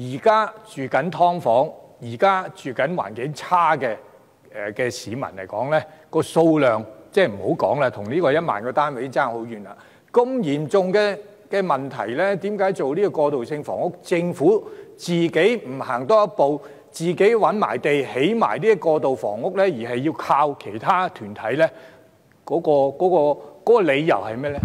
而家住緊劏房，而家住緊環境差嘅誒嘅市民嚟講咧，個數量即係唔好講啦，同呢個一萬個單位爭好遠啦。咁嚴重嘅嘅問題咧，點解做呢個過渡性房屋？政府自己唔行多一步，自己揾埋地起埋呢個過渡房屋咧，而係要靠其他團體咧？嗰個嗰個嗰個理由係咩咧？